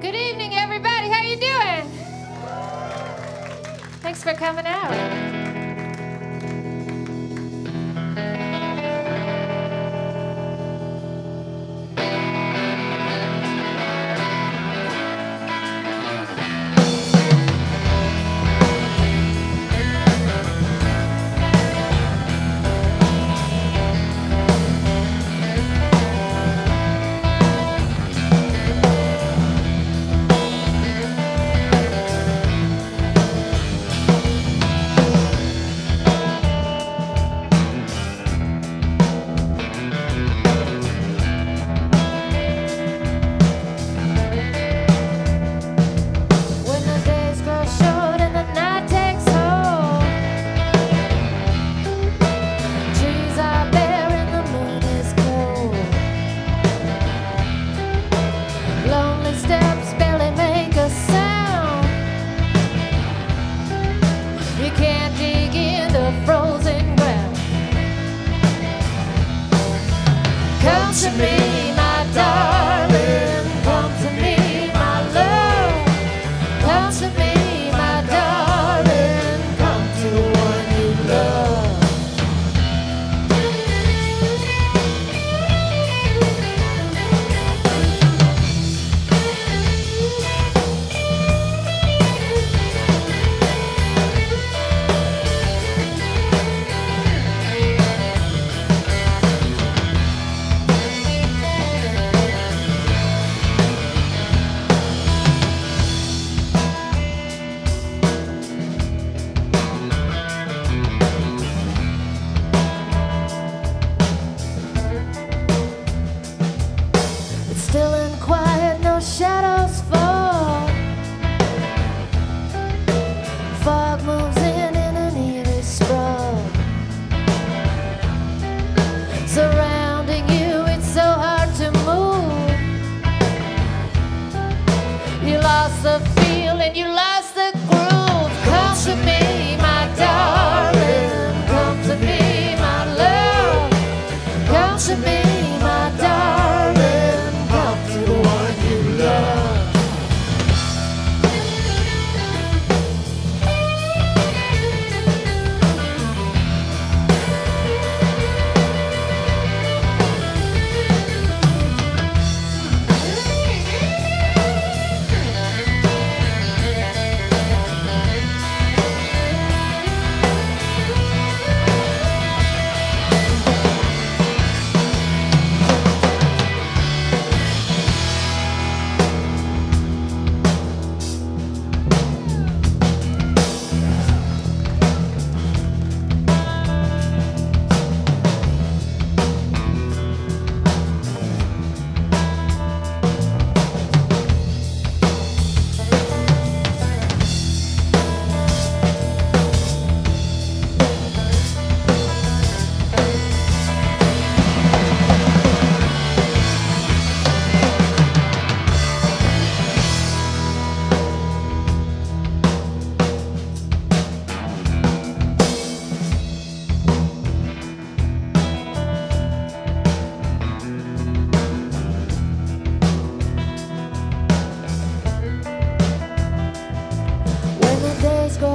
Good evening, everybody. How you doing? Thanks for coming out. to me, my darling.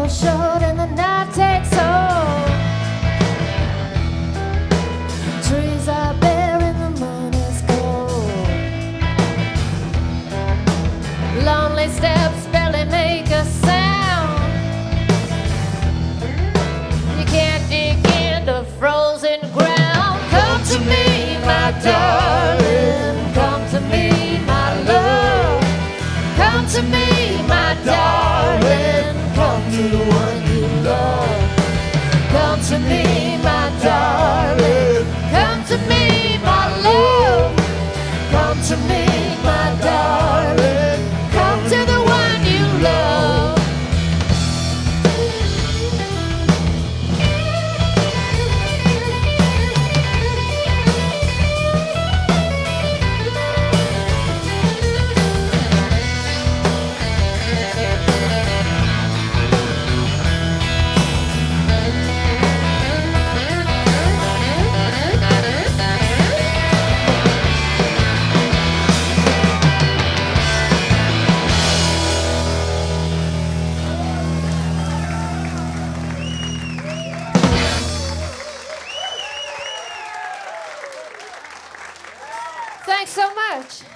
short and the night takes hold. Trees are bare and the moon is cold. Lonely. to me, my dad. Thanks so much.